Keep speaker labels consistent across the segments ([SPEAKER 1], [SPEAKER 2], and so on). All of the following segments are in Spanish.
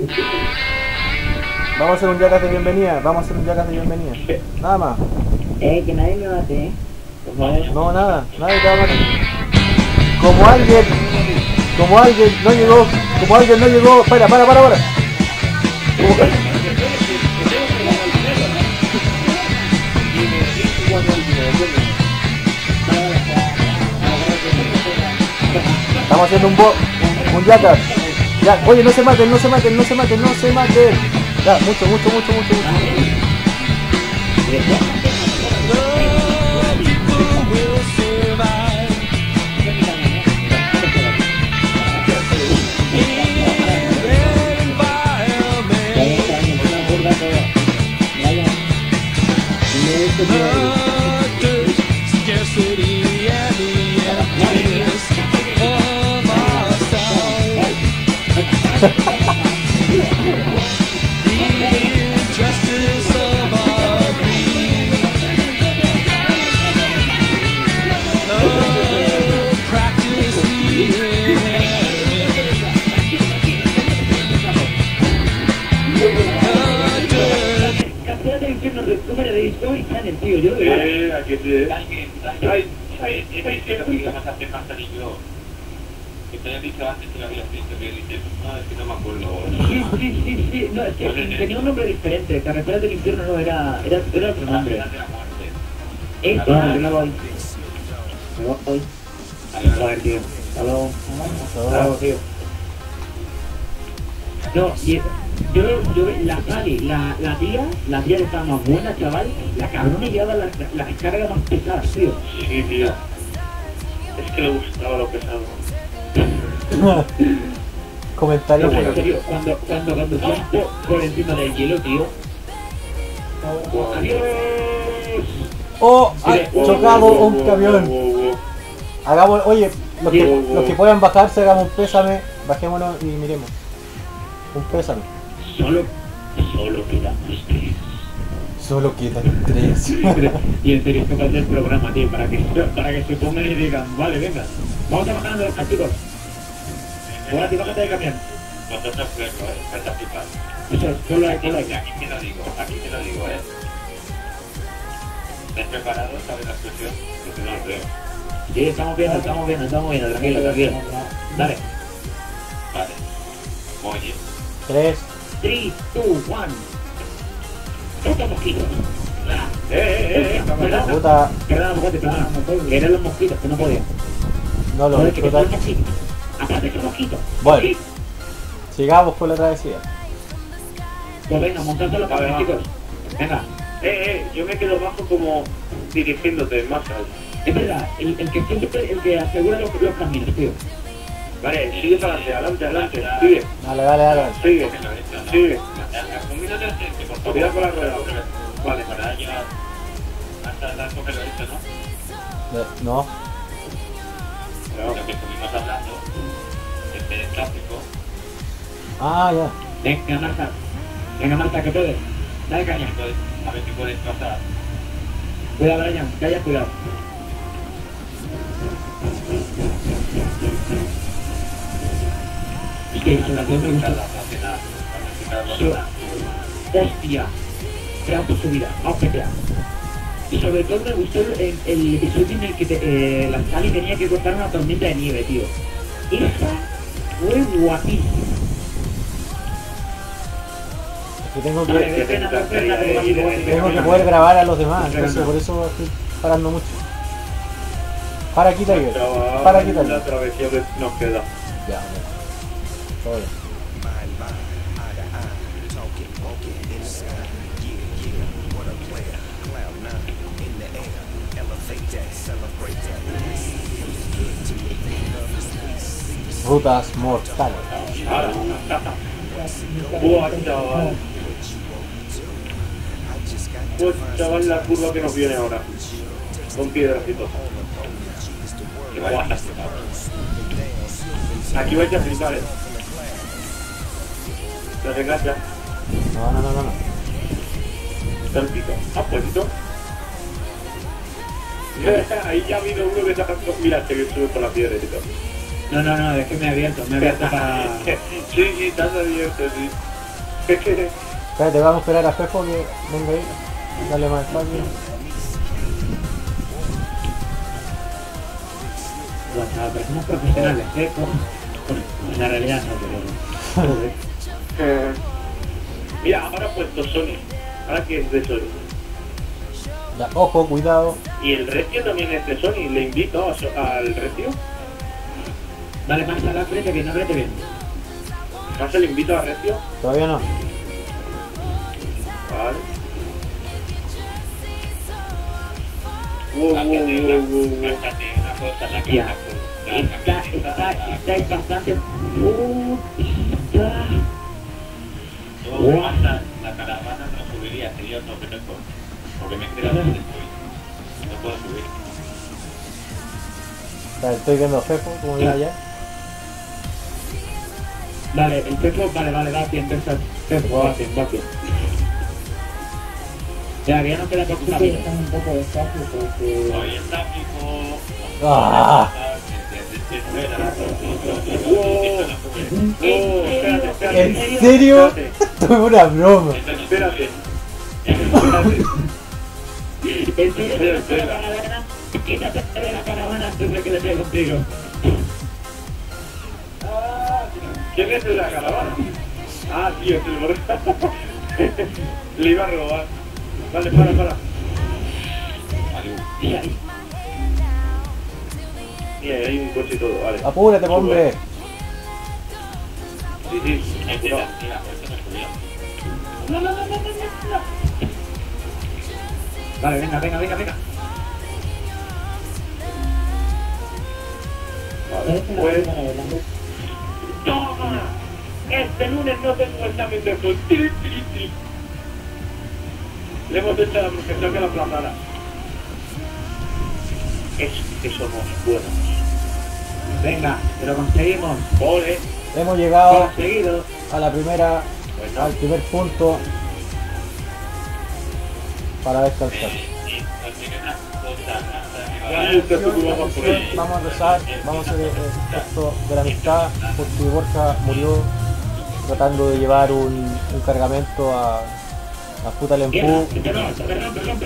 [SPEAKER 1] Vamos a hacer un yacas de bienvenida, vamos a hacer un yacas de bienvenida. Nada más.
[SPEAKER 2] Eh, que nadie me mate, eh. Por favor.
[SPEAKER 1] No, nada, nadie te va a matar. Como alguien, como alguien no llegó, como alguien no llegó, para, para, para, para. Estamos haciendo un bo, un, un. Oye, no se maten, no se maten, no se maten, no se maten. Ya, mucho, mucho, mucho, mucho, mucho.
[SPEAKER 2] De número de Discovery Channel, tío. Yo de.
[SPEAKER 3] Eh, sí.
[SPEAKER 4] Ay, ay, ¿estáis diciendo que más yo? Que te había dicho antes que lo habías visto, que dices, no, es que no me acuerdo.
[SPEAKER 2] Sí, sí, sí, sí. No, es que tenía un nombre diferente. Carretera del infierno no era, era, era otro nombre.
[SPEAKER 4] de la muerte.
[SPEAKER 2] Eh, yo me voy. Me voy. A ver, tío. Hasta luego. Hasta luego, tío. No, y yo, yo, la Sally, la, la tía, la tía que estaba más buena, chaval, la cabrona llevaba la, la, la carga más pesada, tío.
[SPEAKER 3] Sí, tío. Es que le gustaba lo pesado.
[SPEAKER 1] Comentario
[SPEAKER 2] No, pero en
[SPEAKER 1] bueno.
[SPEAKER 2] serio, cuando, cuando, cuando fue por, por encima del hielo, tío. Adiós.
[SPEAKER 1] Oh, ha
[SPEAKER 2] Mire,
[SPEAKER 1] chocado un camión. Hagamos, oye, los que, los que puedan bajarse, hagamos un pésame, bajémonos y miremos. Un pésame.
[SPEAKER 2] Solo, solo quedamos tres.
[SPEAKER 1] Solo quedan tres.
[SPEAKER 2] y en serio, esto el programa, tío, para que, para que se pongan y digan, vale, venga, vamos a bajar los castigos. Ahora, tío, bájate del camión.
[SPEAKER 4] Vosotros creo, ¿eh? Falta flipar.
[SPEAKER 2] Eso, solo hay,
[SPEAKER 4] Aquí,
[SPEAKER 2] solo hay.
[SPEAKER 4] aquí te lo digo, aquí te lo digo, ¿eh? ¿Estás preparado? ¿Sabes la expresión? Porque no lo veo.
[SPEAKER 2] Sí, estamos viendo, estamos viendo, estamos viendo, tranquilo, tranquilo. Dale.
[SPEAKER 4] Vale. Muy bien.
[SPEAKER 1] Tres.
[SPEAKER 2] 3, 2, 1. Estos mosquitos.
[SPEAKER 3] Eh, eh, eh,
[SPEAKER 1] Puta,
[SPEAKER 2] perdón. Eran los mosquitos, que no podían.
[SPEAKER 1] no lo
[SPEAKER 2] Joder, que son
[SPEAKER 1] disfrutar.
[SPEAKER 2] mosquitos. Aparte que mosquitos.
[SPEAKER 1] Bueno.
[SPEAKER 2] Sí.
[SPEAKER 1] Sigamos con la travesía.
[SPEAKER 2] Pues venga, montando los chicos. Venga.
[SPEAKER 3] Eh, eh, yo me quedo bajo como dirigiéndote más
[SPEAKER 2] Es verdad, el, el que siempre, el que asegura los, los caminos, tío.
[SPEAKER 3] Vale, sigue para adelante, adelante, adelante. Sigue,
[SPEAKER 1] Dale, dale, dale.
[SPEAKER 3] sigue, sigue. Cuidado con la rueda.
[SPEAKER 4] Vale, para llevar hasta el arco hecho, ¿no?
[SPEAKER 1] No.
[SPEAKER 4] Lo que estuvimos hablando, este tráfico,
[SPEAKER 1] Ah, ya.
[SPEAKER 2] Venga, Marta. Venga, Marta, que puedes. Dale caña.
[SPEAKER 4] a ver si puedes pasar.
[SPEAKER 2] Cuidado, Brian. Hayas cuidado. Que la que me gusta. Su- Hostia. Era por su vida. Vamos a. Y sobre todo me gustó el, el episodio en el que te- eh, la Sally tenía que cortar una tormenta de nieve, tío. Esa fue guapísima.
[SPEAKER 1] Que tengo que,
[SPEAKER 2] pena.
[SPEAKER 1] tengo que poder grabar a los demás, entonces por eso estoy parando mucho. Para aquí, Tiger. Para aquí,
[SPEAKER 3] La
[SPEAKER 1] Tiger.
[SPEAKER 3] travesía que nos queda.
[SPEAKER 1] Ya, ya. Todo. Rutas mortales.
[SPEAKER 3] Buah, chaval. Pues chaval la curva que nos viene ahora. Con piedras y todo. Aquí vais a flipar, eh. Te arreglas ya.
[SPEAKER 1] No, no, no, no. no.
[SPEAKER 3] Tantito. Ah, poquito. Ahí ya ha habido uno que se ha... Mira, que sube por la piedra y todo.
[SPEAKER 2] No, no, no, es que me he abierto, me he abierto para...
[SPEAKER 3] sí, sí, estás abierto, sí.
[SPEAKER 1] Espérate, vamos a esperar a Fefo que venga ahí. Dale más espacio.
[SPEAKER 2] Bueno, personas profesionales, ¿eh? Pues, en la realidad no, pero...
[SPEAKER 3] Eh, Mira, ahora ha puesto Sony. Ahora que es de Sony.
[SPEAKER 1] Ya, ojo, cuidado.
[SPEAKER 3] Y el Recio también es de Sony. Le invito a So- al Recio.
[SPEAKER 2] Vale, pasa la frente bien, apriete bien.
[SPEAKER 3] Más le invito a Recio.
[SPEAKER 1] Todavía no.
[SPEAKER 3] Vale. Wow, wow,
[SPEAKER 4] que
[SPEAKER 3] wow,
[SPEAKER 4] que
[SPEAKER 2] Ya.
[SPEAKER 4] la- la
[SPEAKER 2] Está, está, estáis bastante...
[SPEAKER 4] Hasta la caravana no subiría, sería otro récord. Porque me he quedado donde estoy. No puedo subir.
[SPEAKER 1] Ya, estoy viendo a Fefo, como mira allá.
[SPEAKER 2] Vale, el peso, vale, vale, va bien, peso, peso, va bien, va bien. Ya, que ya no queda
[SPEAKER 5] un poco de espacio porque
[SPEAKER 4] Hoy.
[SPEAKER 1] Ah. ¿En serio? Es una broma.
[SPEAKER 3] espérate. ¿Quién es de la caravana? Ah, tío, es el borracho. Le iba a robar. Vale, para, para.
[SPEAKER 2] Mira,
[SPEAKER 3] hay un coche y todo, vale.
[SPEAKER 1] Apúrate, hombre.
[SPEAKER 3] Sí, sí. No.
[SPEAKER 4] mira.
[SPEAKER 2] No, no, no, no, no, no. Vale, venga, venga, venga, venga.
[SPEAKER 3] Vale, pues...
[SPEAKER 2] ¡Toma!
[SPEAKER 3] Este lunes no tengo examen de. Le hemos hecho la profesión que la aplazara. Es que somos buenos.
[SPEAKER 2] Venga, te lo conseguimos.
[SPEAKER 3] Ole.
[SPEAKER 1] Hemos llegado
[SPEAKER 2] Conseguido.
[SPEAKER 1] a la primera,
[SPEAKER 3] Bueno,
[SPEAKER 1] al primer punto para descansar.
[SPEAKER 3] Este.
[SPEAKER 1] Vamos a rezar, vamos a hacer el gesto de la amistad, porque Borja murió tratando de llevar un, un cargamento a, a Puta Lempú.
[SPEAKER 2] Perdón, perdón, perdón,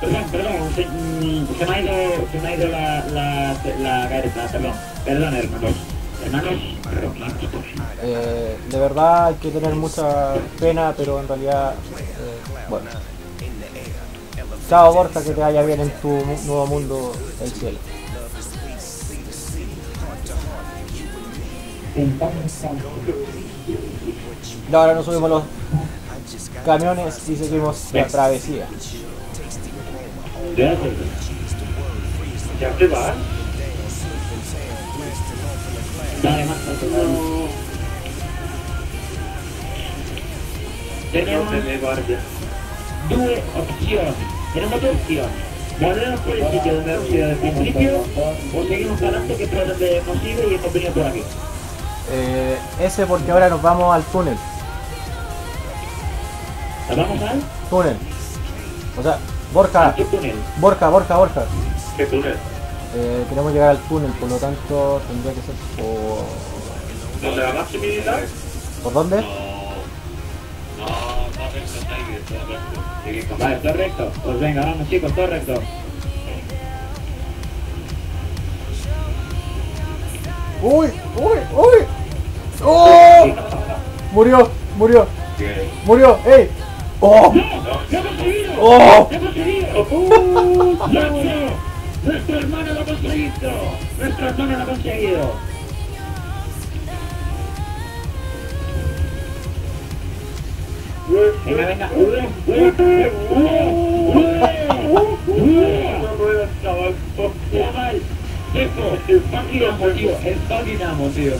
[SPEAKER 2] perdón, perdón, se, mm, se me ha ido, se me ha ido la, la, la perdón, perdón hermanos,
[SPEAKER 1] Eh, de verdad hay que tener mucha pena, pero en realidad, eh, bueno. Chao Borja, que te vaya bien en tu nuevo mundo del cielo. Y ahora nos subimos los camiones y seguimos la travesía.
[SPEAKER 3] ¿Ya te vas?
[SPEAKER 2] Dale más. Tenemos
[SPEAKER 3] No te me vayas.
[SPEAKER 2] dos opciones, tenemos dos opciones. Volvemos por el sitio donde hemos ido el principio o seguimos adelante que es por donde hemos ido y hemos venido por aquí.
[SPEAKER 1] Eh, ese porque ahora nos vamos al túnel. Túnel. O sea, Borja,
[SPEAKER 2] ¿A qué túnel?
[SPEAKER 1] Borja, Borja, Borja.
[SPEAKER 3] ¿Qué túnel?
[SPEAKER 1] Eh, queremos llegar al túnel, por lo tanto tendría que ser por...
[SPEAKER 3] ¿Donde la base militar?
[SPEAKER 1] ¿Por dónde?
[SPEAKER 4] No, no, no recto, Tiger, todo recto. Seguimos.
[SPEAKER 2] Vale, todo recto. Pues venga, vamos chicos, todo recto.
[SPEAKER 1] ¡Uy! ¡Uy! ¡Uy! ¡Oh! Murió, murió, murió, ¡ey! ¡Oh! ¡Oh!
[SPEAKER 2] ¡Nuestro hermano lo ha conseguido! ¡Nuestro hermano lo ha conseguido! Venga, venga. El fucking amo, tío, el fucking amo, tío.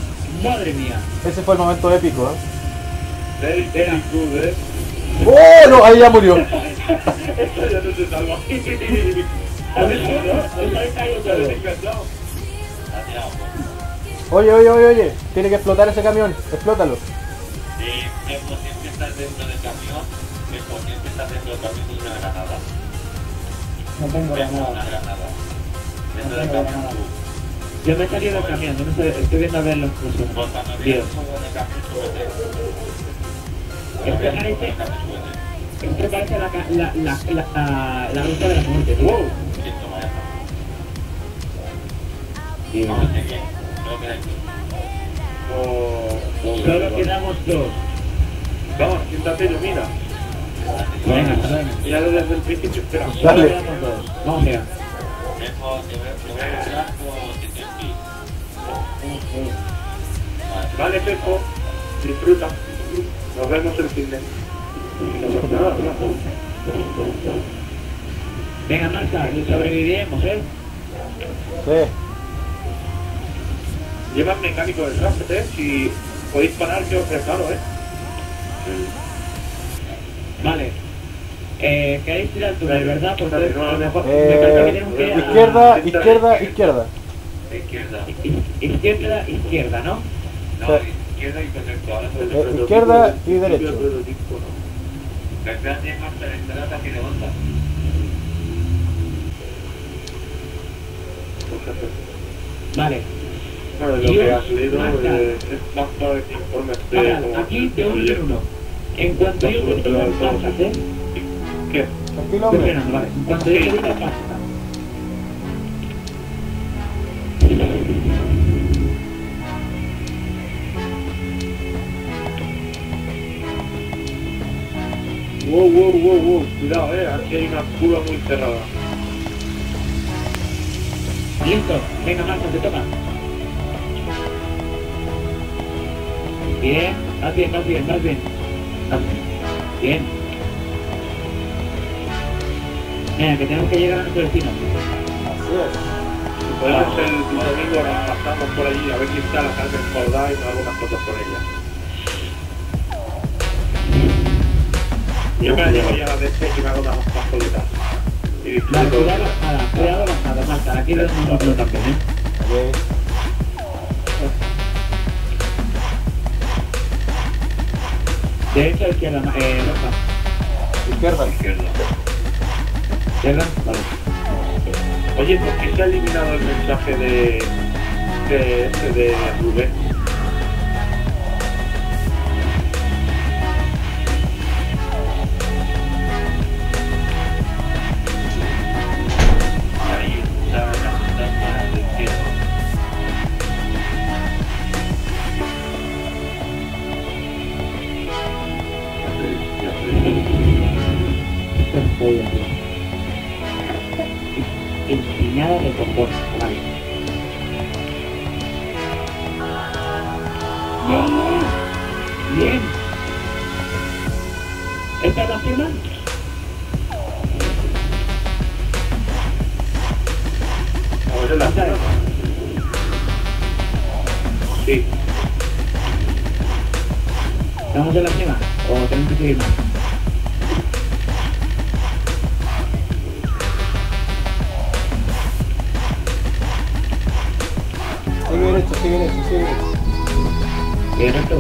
[SPEAKER 2] Madre mía.
[SPEAKER 1] Ese fue el momento épico, ¿eh?
[SPEAKER 3] Very, very good, eh.
[SPEAKER 1] ¡Oh! No, ahí ya murió.
[SPEAKER 3] Esto ya no se.
[SPEAKER 1] Oye, oye, oye, oye, tiene que explotar ese camión, explótalo.
[SPEAKER 4] Y es posible que estás dentro del camión, es posible que estás dentro del camión con una granada.
[SPEAKER 5] no tengo
[SPEAKER 4] una granada. Dentro
[SPEAKER 5] No
[SPEAKER 4] del camión.
[SPEAKER 2] Yo me he salido cambiando, no sé, estoy viendo a ver los cursos.
[SPEAKER 4] cuando Súbete.
[SPEAKER 2] esto parece, la, la, la, la, la, ruta de la muerte.
[SPEAKER 3] ¡Wow!
[SPEAKER 2] Tío.
[SPEAKER 4] No
[SPEAKER 3] Oh,
[SPEAKER 2] Solo quedamos dos.
[SPEAKER 3] Vamos, siéntate, ilumina.
[SPEAKER 2] Venga.
[SPEAKER 3] Míralo desde el principio, espera.
[SPEAKER 1] Dale.
[SPEAKER 2] Vamos allá.
[SPEAKER 4] Dejo, te voy te voy a mostrar cómo se te envía. Vale.
[SPEAKER 3] Vale, Pepo, disfruta. Nos vemos el fin de.
[SPEAKER 2] Venga, Marta, sobreviviremos, ¿eh?
[SPEAKER 1] Sí.
[SPEAKER 3] Lleva el mecánico del tráfico, ¿eh? Si podéis parar, yo os preparo, ¿eh?
[SPEAKER 2] Vale. Eh, queréis ir al túnel, ¿verdad? Porque a lo mejor
[SPEAKER 1] Eh,
[SPEAKER 2] me que tenemos que ir a-
[SPEAKER 1] izquierda, izquierda, izquierda.
[SPEAKER 4] Izquierda.
[SPEAKER 2] Izquierda, izquierda, ¿no?
[SPEAKER 4] No, izquierda y perfecto. Ahora se
[SPEAKER 1] Eh, izquierda y derecho.
[SPEAKER 4] Recuerda que más te aquí de onda.
[SPEAKER 2] Vale.
[SPEAKER 3] Bueno, lo que has leído eh, es más para que informes de cómo-
[SPEAKER 2] aquí de uno en uno. En cuanto yo te diga pásate, ¿eh?
[SPEAKER 3] ¿Qué?
[SPEAKER 1] Tranquilo,
[SPEAKER 2] Estoy
[SPEAKER 1] hombre.
[SPEAKER 2] frenando, vale. En cuanto yo te diga pásate.
[SPEAKER 3] Wow, wow, wow, wow. Cuidado, eh. Aquí hay una curva muy cerrada.
[SPEAKER 2] Listo. Venga, Marta, te toca. Bien, vas bien, vas bien, vas bien. Bien. Venga, que tenemos que llegar a nuestro destino.
[SPEAKER 3] Si podemos el domingo nos pasamos por allí a ver si está la Jordá y me hago unas fotos con ella. Yo me la llevo ya a la de este y me hago unas. Y disfruto.
[SPEAKER 2] cuidado cuidado bajada, Marta. Aquí también, ¿eh?
[SPEAKER 1] Ok.
[SPEAKER 2] Derecha o izquierda, eh.
[SPEAKER 1] Izquierda.
[SPEAKER 4] Izquierda.
[SPEAKER 2] ¿Izquierda? Vale.
[SPEAKER 3] Oye, ¿por qué se ha eliminado el mensaje de, de, este de Rubén?
[SPEAKER 2] Bien. Bien. ¿Esta es la firma?
[SPEAKER 3] A ver, la
[SPEAKER 2] ¿Esta es?
[SPEAKER 3] Sí.
[SPEAKER 2] ¿Estamos en la cima? ¿O tenemos que seguir más?
[SPEAKER 1] Sigue derecho, sigue derecho, sigue derecho.
[SPEAKER 2] Bien, esto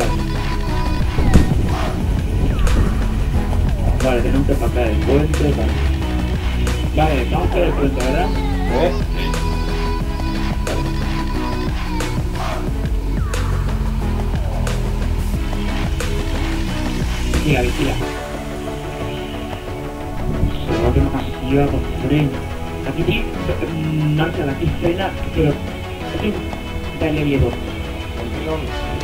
[SPEAKER 2] vale. Tenemos que pasar el puente, vale. Vale, vamos por el puente, ¿verdad?
[SPEAKER 1] ¿Ves?
[SPEAKER 2] Vigila, vigila. Se va a quemar masiva por freno. Aquí mm, marcha, aquí frena, pero aquí dale miedo.
[SPEAKER 1] Tranquilo,